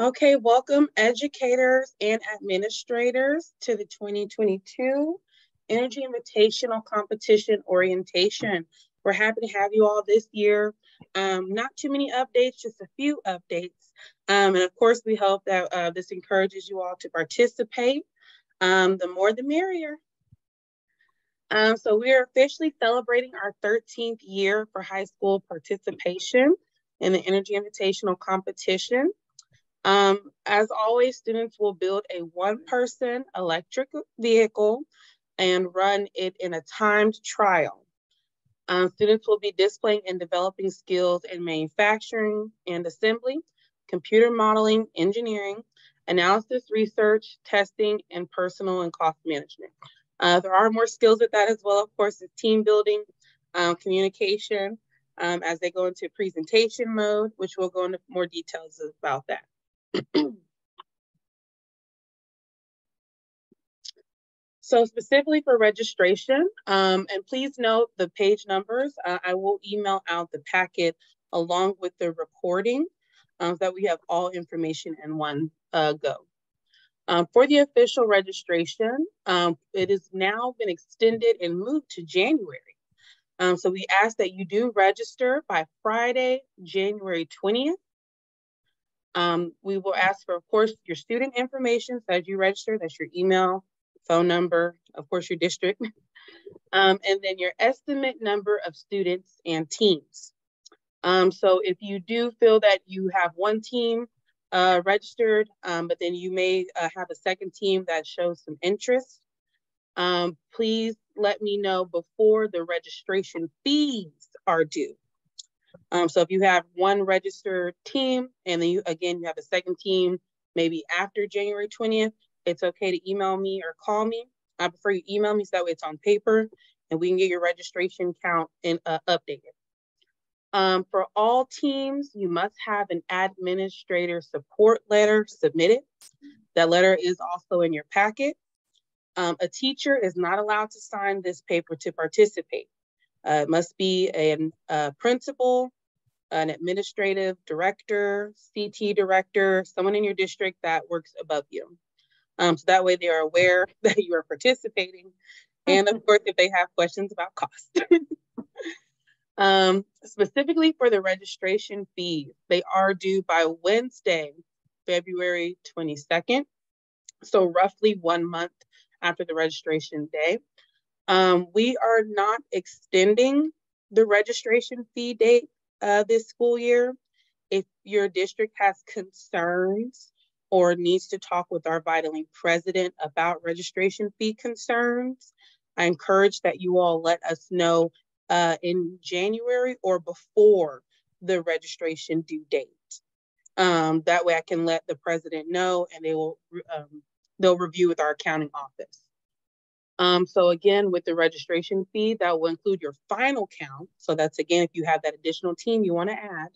Okay, welcome educators and administrators to the 2022 Energy Invitational Competition Orientation. We're happy to have you all this year. Um, not too many updates, just a few updates. Um, and of course, we hope that uh, this encourages you all to participate. Um, the more the merrier. Um, so we are officially celebrating our 13th year for high school participation in the Energy Invitational Competition. Um, as always, students will build a one-person electric vehicle and run it in a timed trial. Um, students will be displaying and developing skills in manufacturing and assembly, computer modeling, engineering, analysis, research, testing, and personal and cost management. Uh, there are more skills with that as well, of course, is team building, um, communication, um, as they go into presentation mode, which we'll go into more details about that. so specifically for registration, um, and please note the page numbers, uh, I will email out the packet along with the recording um, so that we have all information in one uh, go. Um, for the official registration, um, it has now been extended and moved to January. Um, so we ask that you do register by Friday, January 20th. Um, we will ask for, of course, your student information. So as you register, that's your email, phone number, of course, your district, um, and then your estimate number of students and teams. Um, so if you do feel that you have one team uh, registered, um, but then you may uh, have a second team that shows some interest, um, please let me know before the registration fees are due. Um, so if you have one registered team and then you again you have a second team maybe after January 20th, it's okay to email me or call me. I prefer you email me so that way it's on paper and we can get your registration count and uh, updated. Um, for all teams, you must have an administrator support letter submitted. That letter is also in your packet. Um, a teacher is not allowed to sign this paper to participate. Uh, it must be a, a principal, an administrative director, CT director, someone in your district that works above you. Um, so that way they are aware that you are participating. And of course, if they have questions about cost. um, specifically for the registration fees, they are due by Wednesday, February 22nd. So roughly one month after the registration day. Um, we are not extending the registration fee date uh, this school year. If your district has concerns or needs to talk with our Vital Link president about registration fee concerns, I encourage that you all let us know uh, in January or before the registration due date. Um, that way I can let the president know and they will um, they'll review with our accounting office. Um, so again, with the registration fee, that will include your final count. So that's again, if you have that additional team you want to add,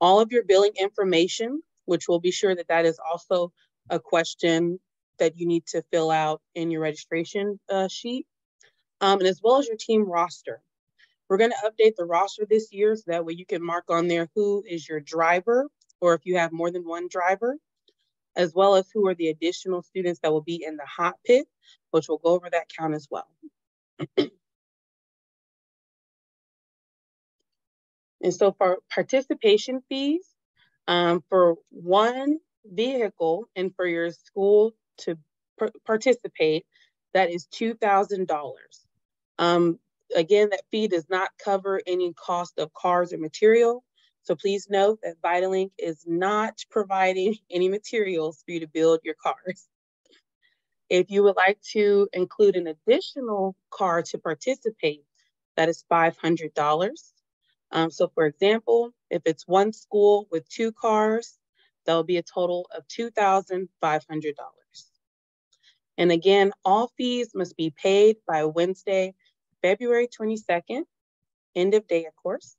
all of your billing information, which will be sure that that is also a question that you need to fill out in your registration uh, sheet, um, and as well as your team roster. We're going to update the roster this year so that way you can mark on there who is your driver, or if you have more than one driver, as well as who are the additional students that will be in the hot pit, which we'll go over that count as well. and so for participation fees, um, for one vehicle and for your school to participate, that is $2,000. Um, again, that fee does not cover any cost of cars or material. So please note that Vital Link is not providing any materials for you to build your cars. If you would like to include an additional car to participate, that is $500. Um, so for example, if it's one school with two cars, that will be a total of $2,500. And again, all fees must be paid by Wednesday, February 22nd, end of day, of course.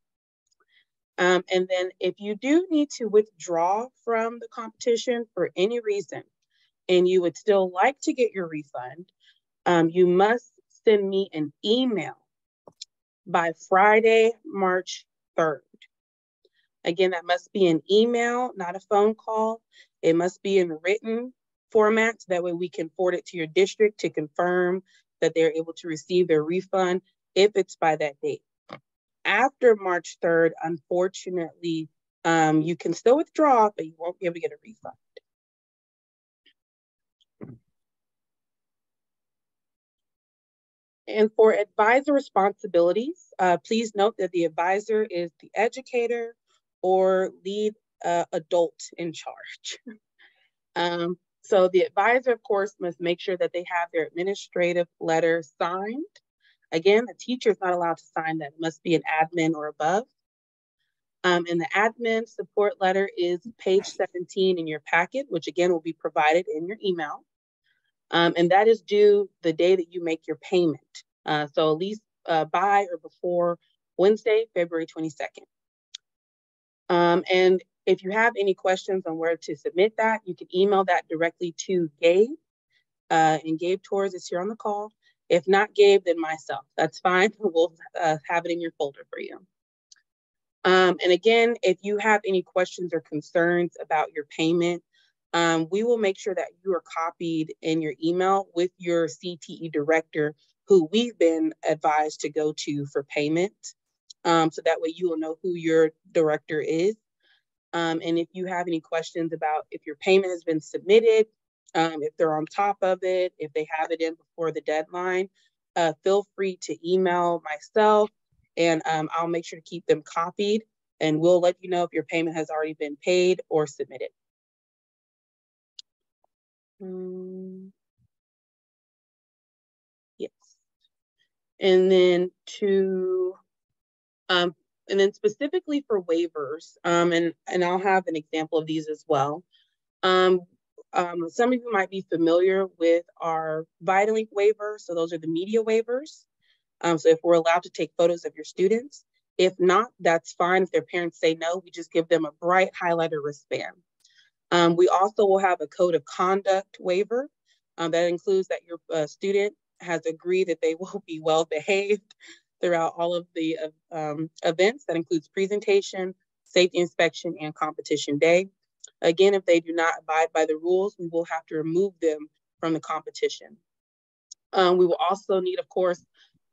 Um, and then if you do need to withdraw from the competition for any reason, and you would still like to get your refund, um, you must send me an email by Friday, March 3rd. Again, that must be an email, not a phone call. It must be in written format. That way we can forward it to your district to confirm that they're able to receive their refund if it's by that date. After March 3rd, unfortunately, um, you can still withdraw, but you won't be able to get a refund. And for advisor responsibilities, uh, please note that the advisor is the educator or lead uh, adult in charge. um, so the advisor, of course, must make sure that they have their administrative letter signed. Again, the teacher is not allowed to sign that. It must be an admin or above. Um, and the admin support letter is page 17 in your packet, which again will be provided in your email. Um, and that is due the day that you make your payment. Uh, so at least uh, by or before Wednesday, February 22nd. Um, and if you have any questions on where to submit that, you can email that directly to Gabe. Uh, and Gabe Torres is here on the call. If not Gabe, then myself. That's fine. We'll uh, have it in your folder for you. Um, and again, if you have any questions or concerns about your payment, um, we will make sure that you are copied in your email with your CTE director, who we've been advised to go to for payment. Um, so that way you will know who your director is. Um, and if you have any questions about if your payment has been submitted, um, if they're on top of it, if they have it in before the deadline, uh, feel free to email myself and um, I'll make sure to keep them copied and we'll let you know if your payment has already been paid or submitted. Um, yes. And then to, um, and then specifically for waivers, um, and, and I'll have an example of these as well. Um, some of you might be familiar with our Vital Link waiver. So those are the media waivers. Um, so if we're allowed to take photos of your students, if not, that's fine. If their parents say no, we just give them a bright highlighter wristband. Um, we also will have a code of conduct waiver um, that includes that your uh, student has agreed that they will be well behaved throughout all of the uh, um, events. That includes presentation, safety inspection, and competition day. Again, if they do not abide by the rules, we will have to remove them from the competition. Um, we will also need, of course,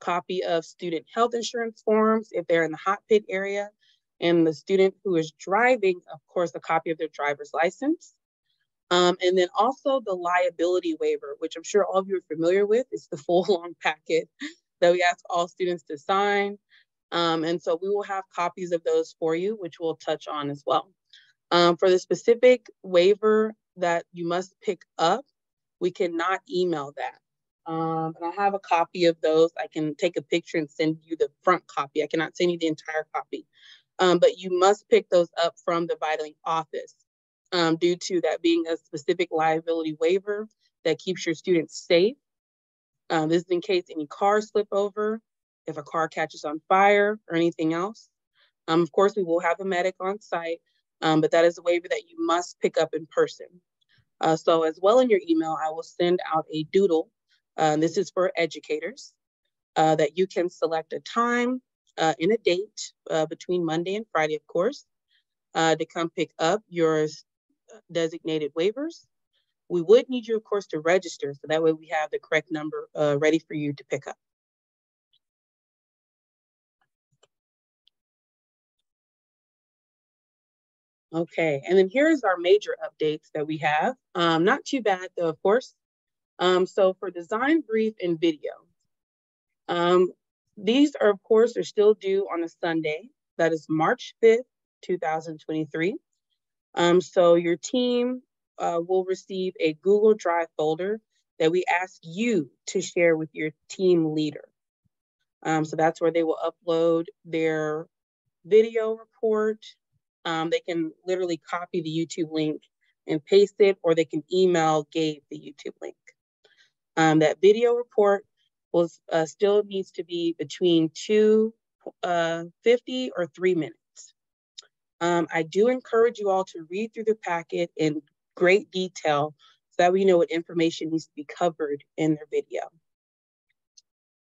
copy of student health insurance forms if they're in the hot pit area, and the student who is driving, of course, a copy of their driver's license. Um, and then also the liability waiver, which I'm sure all of you are familiar with. It's the full long packet that we ask all students to sign. Um, and so we will have copies of those for you, which we'll touch on as well. Um, for the specific waiver that you must pick up, we cannot email that. Um, and I have a copy of those. I can take a picture and send you the front copy. I cannot send you the entire copy. Um, but you must pick those up from the Vital Link office um, due to that being a specific liability waiver that keeps your students safe. Um, this is in case any cars slip over, if a car catches on fire or anything else. Um, of course, we will have a medic on site, um, but that is a waiver that you must pick up in person. Uh, so as well in your email, I will send out a doodle uh, this is for educators uh, that you can select a time uh, and a date uh, between Monday and Friday, of course, uh, to come pick up your designated waivers. We would need you, of course, to register so that way we have the correct number ready for you to pick up. Okay, and then here's our major updates that we have. Um, not too bad though, of course. Um, so for design brief and video, um, these are of course are still due on a Sunday. That is March 5th, 2023. Um, so your team uh, will receive a Google Drive folder that we ask you to share with your team leader. Um, so that's where they will upload their video report. Um, they can literally copy the YouTube link and paste it, or they can email Gabe the YouTube link. Um, that video report will uh, still needs to be between two uh, 50 or three minutes. Um, I do encourage you all to read through the packet in great detail so that we know what information needs to be covered in their video.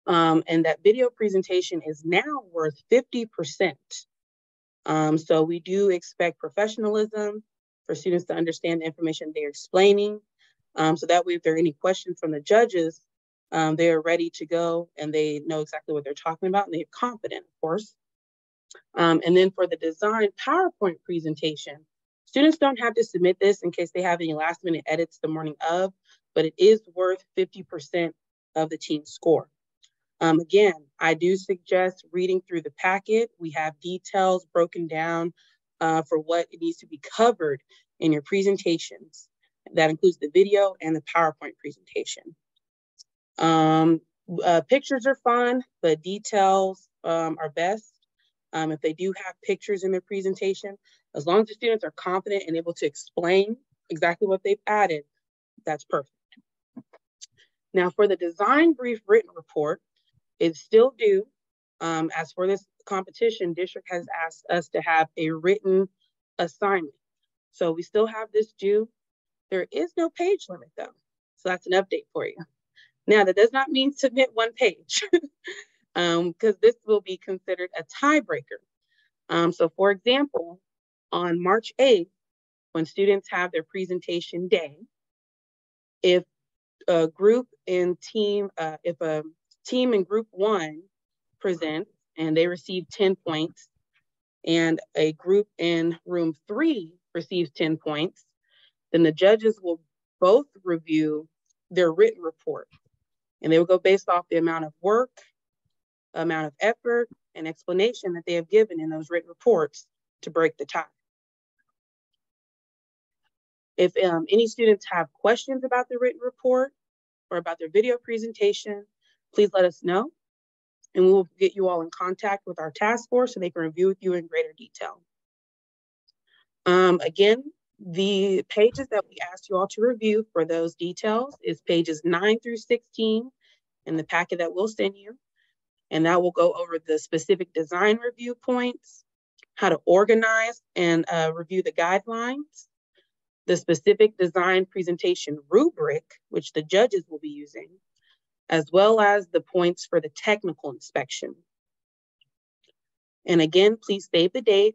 Um, and that video presentation is now worth 50% Um, so we do expect professionalism for students to understand the information they're explaining. Um, so that way, if there are any questions from the judges, um, they are ready to go and they know exactly what they're talking about and they're confident, of course. Um, and then for the design PowerPoint presentation, students don't have to submit this in case they have any last minute edits the morning of, but it is worth 50% of the team score. Um, again, I do suggest reading through the packet. We have details broken down uh, for what needs to be covered in your presentations. That includes the video and the PowerPoint presentation. Um, uh, pictures are fun, but details um, are best. Um, if they do have pictures in their presentation, as long as the students are confident and able to explain exactly what they've added, that's perfect. Now for the design brief written report, it's still due. Um, as for this competition, district has asked us to have a written assignment. So we still have this due. There is no page limit though. So that's an update for you. Now that does not mean submit one page because um, this will be considered a tiebreaker. Um, so for example, on March 8th, when students have their presentation day, if a group and team, uh, if a team in group one presents and they receive 10 points, and a group in room three receives 10 points, then the judges will both review their written report. And they will go based off the amount of work, amount of effort, and explanation that they have given in those written reports to break the tie. If um, any students have questions about the written report or about their video presentation, please let us know and we will get you all in contact with our task force so they can review with you in greater detail. Um, again, the pages that we asked you all to review for those details is pages 9 through 16 in the packet that we'll send you. And that will go over the specific design review points, how to organize and uh, review the guidelines, the specific design presentation rubric, which the judges will be using, as well as the points for the technical inspection. And again, please save the date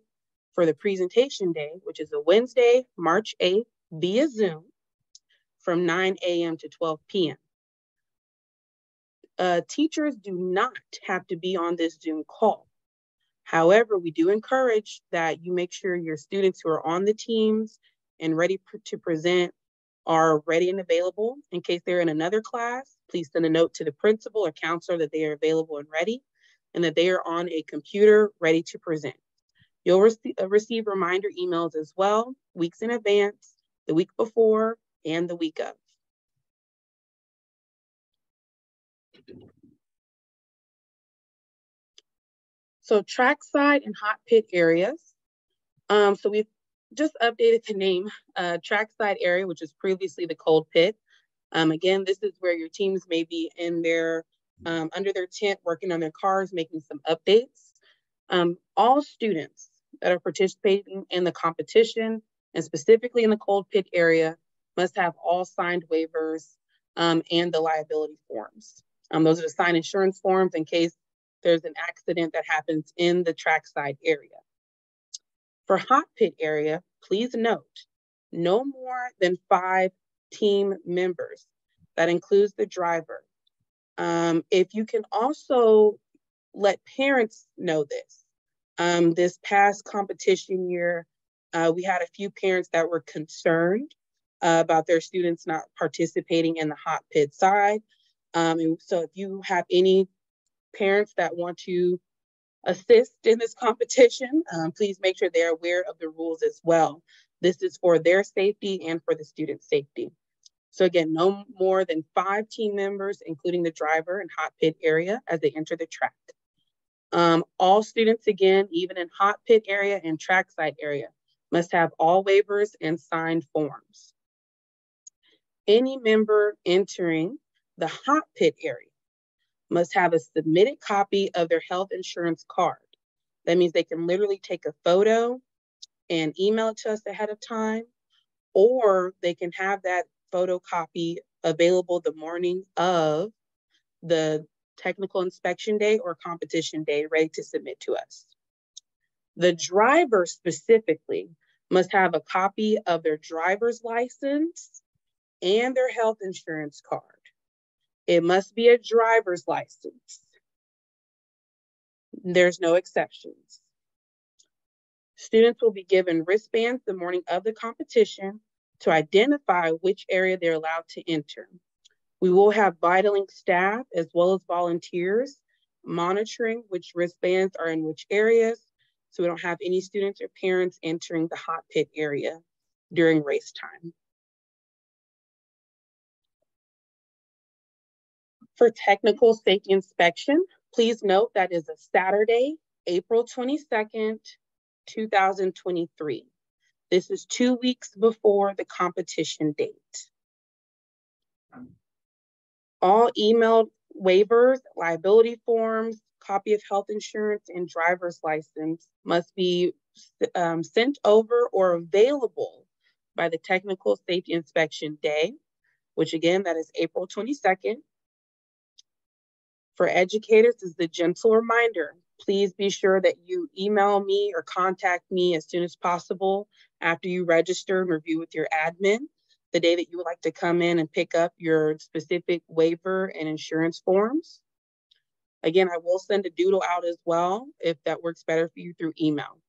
for the presentation day, which is a Wednesday, March 8th via Zoom from 9 a.m. to 12 p.m. Uh, teachers do not have to be on this Zoom call. However, we do encourage that you make sure your students who are on the teams and ready to present are ready and available. In case they're in another class, please send a note to the principal or counselor that they are available and ready and that they are on a computer ready to present. You'll rec uh, receive reminder emails as well, weeks in advance, the week before, and the week of. So trackside and hot pit areas. Um, so we've just updated the name, uh, trackside area, which is previously the cold pit. Um, again, this is where your teams may be in their, um, under their tent, working on their cars, making some updates. Um, all students that are participating in the competition, and specifically in the cold pit area, must have all signed waivers um, and the liability forms. Um, those are the signed insurance forms in case there's an accident that happens in the trackside area. For hot pit area, please note, no more than five team members. That includes the driver. Um, if you can also let parents know this. Um, this past competition year, uh, we had a few parents that were concerned uh, about their students not participating in the hot pit side. Um, and so if you have any parents that want to assist in this competition, um, please make sure they're aware of the rules as well. This is for their safety and for the student's safety. So again, no more than five team members, including the driver and hot pit area as they enter the track. Um, all students, again, even in hot pit area and trackside area, must have all waivers and signed forms. Any member entering the hot pit area must have a submitted copy of their health insurance card. That means they can literally take a photo and email it to us ahead of time, or they can have that photocopy available the morning of the technical inspection day or competition day ready to submit to us. The driver specifically must have a copy of their driver's license and their health insurance card. It must be a driver's license. There's no exceptions. Students will be given wristbands the morning of the competition to identify which area they're allowed to enter. We will have Vital Link staff as well as volunteers monitoring which wristbands are in which areas so we don't have any students or parents entering the hot pit area during race time. For technical safety inspection, please note that is a Saturday, April 22nd, 2023. This is two weeks before the competition date. All emailed waivers, liability forms, copy of health insurance, and driver's license must be um, sent over or available by the technical safety inspection day, which again, that is April 22nd. For educators, is the gentle reminder please be sure that you email me or contact me as soon as possible after you register and review with your admin the day that you would like to come in and pick up your specific waiver and insurance forms. Again, I will send a doodle out as well if that works better for you through email.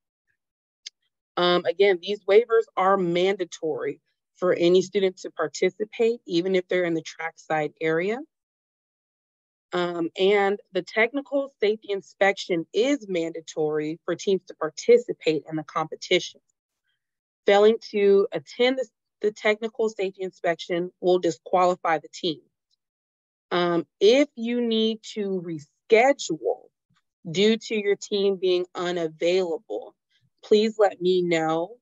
Um, again, these waivers are mandatory for any student to participate, even if they're in the trackside area. Um, and the technical safety inspection is mandatory for teams to participate in the competition. Failing to attend the, the technical safety inspection will disqualify the team. Um, if you need to reschedule due to your team being unavailable, please let me know.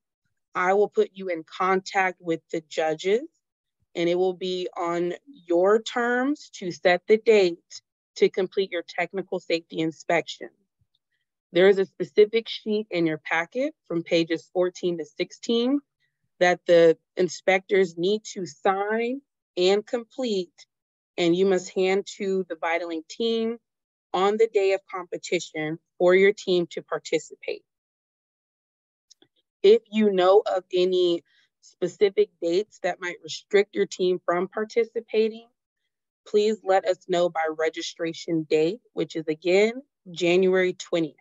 I will put you in contact with the judges and it will be on your terms to set the date to complete your technical safety inspection. There is a specific sheet in your packet from pages 14 to 16 that the inspectors need to sign and complete, and you must hand to the Vital Link team on the day of competition for your team to participate. If you know of any specific dates that might restrict your team from participating, please let us know by registration date, which is again, January 20th.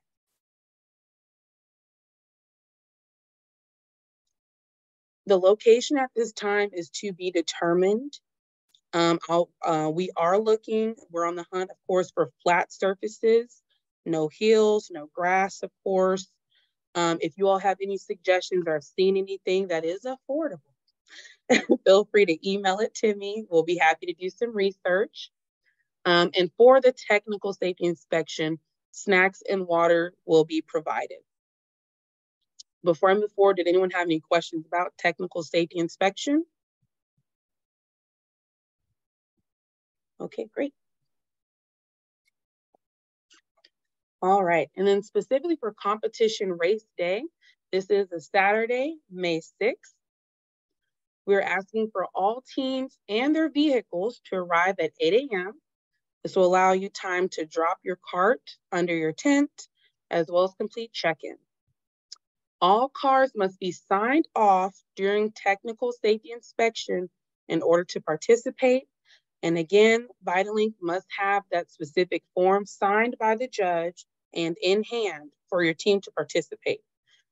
The location at this time is to be determined. Um, uh, we are looking, we're on the hunt, of course, for flat surfaces, no hills, no grass, of course. Um, if you all have any suggestions or seen anything that is affordable, feel free to email it to me. We'll be happy to do some research. Um, and for the technical safety inspection, snacks and water will be provided. Before I move forward, did anyone have any questions about technical safety inspection? Okay, great. All right, and then specifically for competition race day, this is a Saturday, May 6th. We're asking for all teams and their vehicles to arrive at 8 a.m. This will allow you time to drop your cart under your tent, as well as complete check-in. All cars must be signed off during technical safety inspection in order to participate. And again, Vital Link must have that specific form signed by the judge and in hand for your team to participate.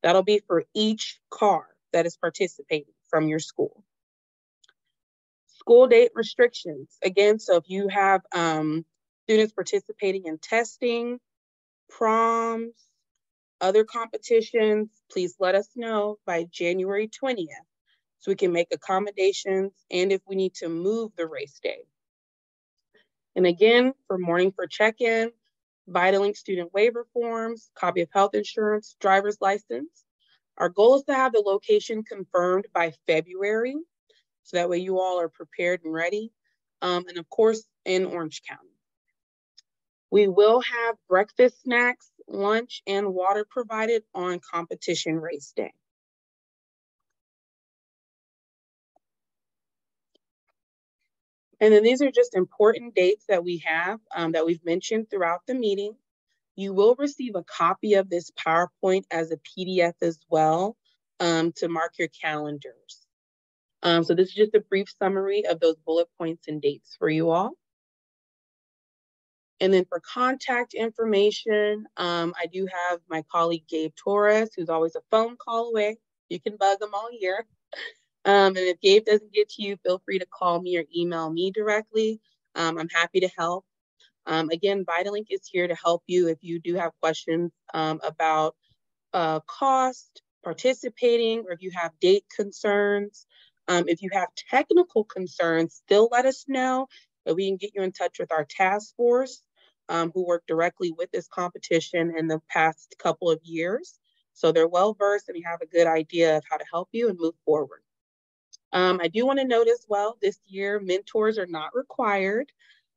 That'll be for each car that is participating from your school. School date restrictions. Again, so if you have um, students participating in testing, proms, other competitions, please let us know by January 20th so we can make accommodations and if we need to move the race day. And again, for morning for check-in, Vital Link student waiver forms, copy of health insurance, driver's license, our goal is to have the location confirmed by February, so that way you all are prepared and ready. Um, and of course, in Orange County. We will have breakfast snacks, lunch, and water provided on competition race day. And then these are just important dates that we have um, that we've mentioned throughout the meeting. You will receive a copy of this PowerPoint as a PDF as well um, to mark your calendars. Um, so this is just a brief summary of those bullet points and dates for you all. And then for contact information, um, I do have my colleague Gabe Torres, who's always a phone call away. You can bug him all year. Um, and if Gabe doesn't get to you, feel free to call me or email me directly. Um, I'm happy to help. Um, again, Vital Link is here to help you if you do have questions um, about uh, cost, participating, or if you have date concerns. Um, if you have technical concerns, still let us know that we can get you in touch with our task force um, who work directly with this competition in the past couple of years. So they're well versed and we have a good idea of how to help you and move forward. Um, I do want to note as well this year, mentors are not required.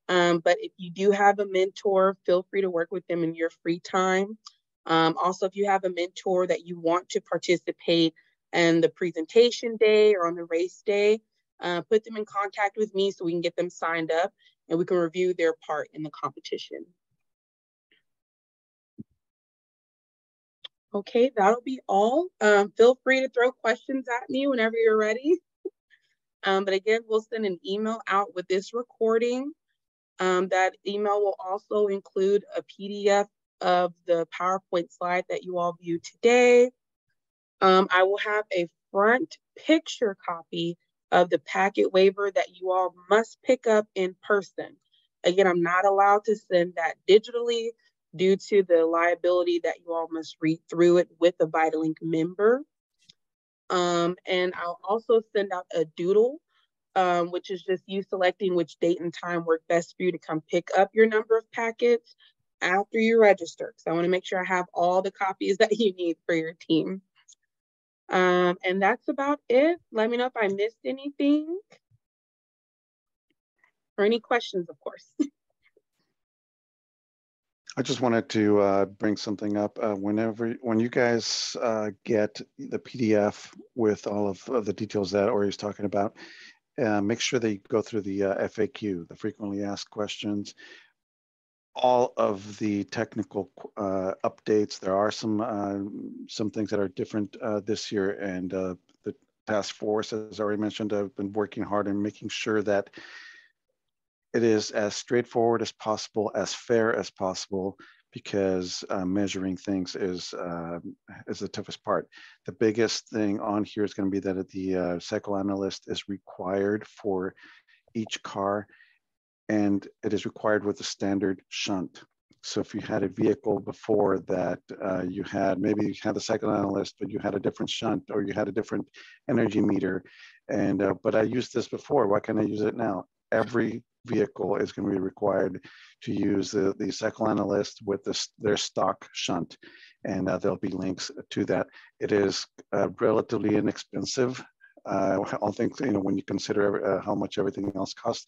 Um, but if you do have a mentor, feel free to work with them in your free time. Um, also, if you have a mentor that you want to participate in the presentation day or on the race day, uh, put them in contact with me so we can get them signed up and we can review their part in the competition. Okay, that'll be all. Um, feel free to throw questions at me whenever you're ready. Um, but again, we'll send an email out with this recording. Um, that email will also include a PDF of the PowerPoint slide that you all viewed today. Um, I will have a front picture copy of the packet waiver that you all must pick up in person. Again, I'm not allowed to send that digitally due to the liability that you all must read through it with a Vital Link member. Um, and I'll also send out a doodle, um, which is just you selecting which date and time work best for you to come pick up your number of packets after you register. So I wanna make sure I have all the copies that you need for your team. Um, and that's about it. Let me know if I missed anything. Or any questions, of course. I just wanted to uh, bring something up. Uh, whenever, when you guys uh, get the PDF with all of, of the details that Ori's talking about, uh, make sure you go through the uh, FAQ, the frequently asked questions, all of the technical uh, updates. There are some some things that are different this year, and the task force, as I already mentioned, have been working hard in making sure that it is as straightforward as possible, as fair as possible, because uh, measuring things is uh, is the toughest part. The biggest thing on here is going to be that the uh, Cycle Analyst is required for each car, and it is required with a standard shunt. So if you had a vehicle before that uh, you had, maybe you had a Cycle Analyst, but you had a different shunt or you had a different energy meter, and uh, but I used this before, why can't I use it now? Every vehicle is going to be required to use the, the Cycle Analyst with this, their stock shunt. And uh, there'll be links to that. It is uh, relatively inexpensive. Uh, I think, you know, when you consider uh, how much everything else costs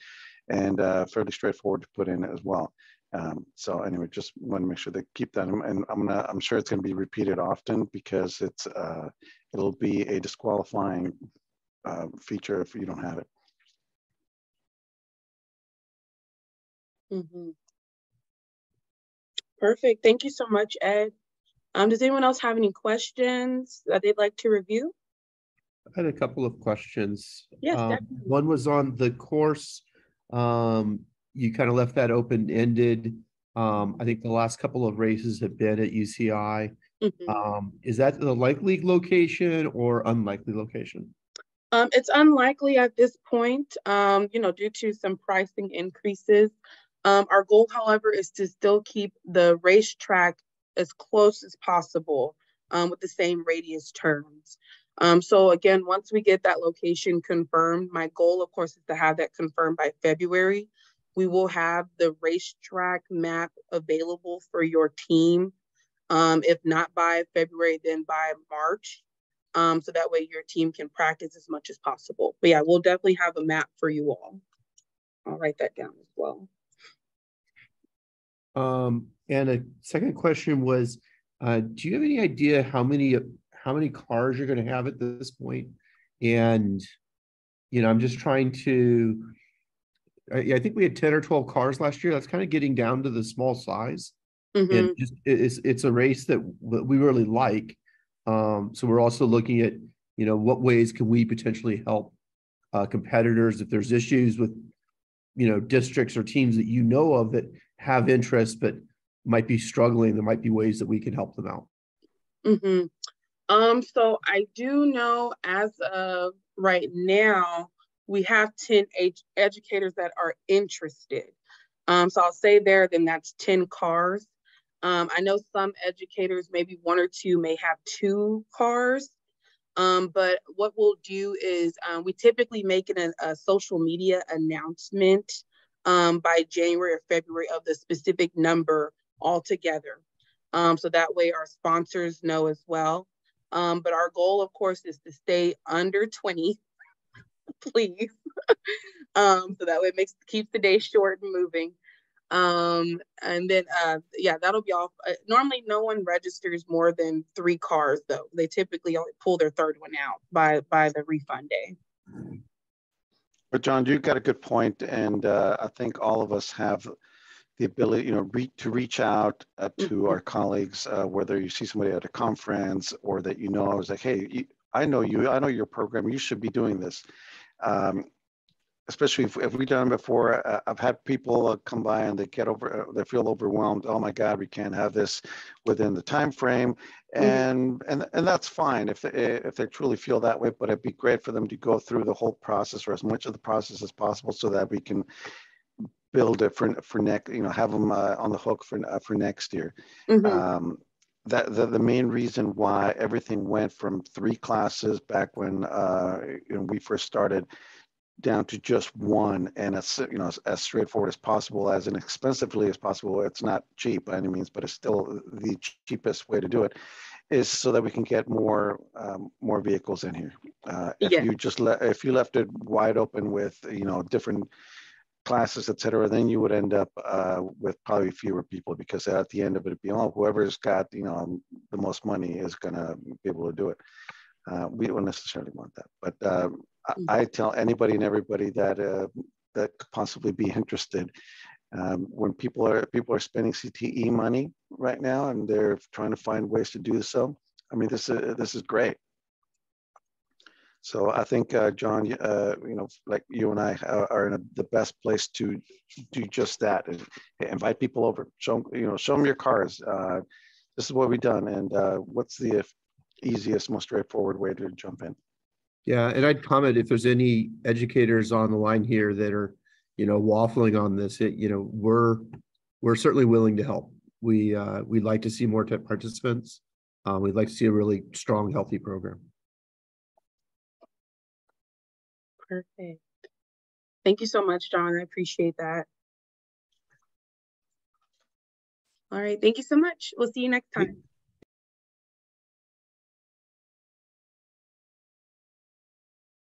and uh, fairly straightforward to put in as well. Um, so anyway, just want to make sure they keep that. In, and I'm gonna, I'm sure it's going to be repeated often because it's, uh, it'll be a disqualifying feature if you don't have it. Mm-hmm. Perfect. Thank you so much, Ed. Um, does anyone else have any questions that they'd like to review? I had a couple of questions. Yes, um, one was on the course. Um, you kind of left that open ended. Um, I think the last couple of races have been at UCI. Mm-hmm. Um, is that the likely location or unlikely location? Um, it's unlikely at this point, um, you know, due to some pricing increases. Um, our goal, however, is to still keep the racetrack as close as possible um, with the same radius turns. Um, so again, once we get that location confirmed, my goal, of course, is to have that confirmed by February. We will have the racetrack map available for your team. Um, if not by February, then by March. Um, so that way your team can practice as much as possible. But yeah, we'll definitely have a map for you all. I'll write that down as well. Um, and a second question was, uh, do you have any idea how many how many cars you're going to have at this point? And you know, I'm just trying to. I, I think we had ten or twelve cars last year. That's kind of getting down to the small size. Mm-hmm. And just it's it's a race that we really like. Um, so we're also looking at you know what ways can we potentially help uh, competitors if there's issues with you know districts or teams that you know of that have interest but might be struggling. There might be ways that we can help them out. Mm-hmm. Um, so I do know as of right now, we have 10 ed- educators that are interested. Um, so I'll say there, then that's 10 cars. Um, I know some educators, maybe one or two, may have two cars. Um, but what we'll do is um, we typically make it a, a social media announcement um, by January or February of the specific number altogether. Um, so that way our sponsors know as well. Um, but our goal, of course, is to stay under 20, please. um, so that way it makes keeps the day short and moving. Um, and then uh, yeah, that'll be all. Uh, normally, no one registers more than three cars, though. They typically only pull their third one out by by the refund day. But John, you've got a good point, and uh, I think all of us have the ability, you know, re- to reach out uh, to mm-hmm. our colleagues, uh, whether you see somebody at a conference or that you know, I was like, hey, you, I know you, I know your program, you should be doing this. Um, especially if, if we've done it before, uh, I've had people uh, come by and they get over, uh, they feel overwhelmed. Oh my God, we can't have this within the time frame, mm-hmm. and mm-hmm. and and that's fine if they, if they truly feel that way. But it'd be great for them to go through the whole process or as much of the process as possible, so that we can build it for for next, you know, have them uh, on the hook for uh, for next year. Mm-hmm. Um, that the, the main reason why everything went from three classes back when uh, you know, we first started down to just one and as you know as straightforward as possible as inexpensively as possible it's not cheap by any means but it's still the cheapest way to do it is so that we can get more um, more vehicles in here uh, if yeah. you just let if you left it wide open with you know different classes, et cetera, then you would end up uh, with probably fewer people because at the end of it, it'd be, oh, whoever's got, you know, the most money is going to be able to do it. Uh, we don't necessarily want that. But uh, I, mm-hmm. I, tell anybody and everybody that uh, that could possibly be interested, um, when people are people are spending CTE money right now and they're trying to find ways to do so. I mean, this is this is great. So I think, uh, John, uh, you know, like you and I are in a, the best place to do just that. And Invite people over, show them, you know, show them your cars. Uh, this is what we've done, and uh, what's the easiest, most straightforward way to jump in? Yeah, and I'd comment if there's any educators on the line here that are, you know, waffling on this. It, you know, we're we're certainly willing to help. We uh, we'd like to see more participants. Uh, we'd like to see a really strong, healthy program. Perfect. Thank you so much, John. I appreciate that. All right. Thank you so much. We'll see you next time.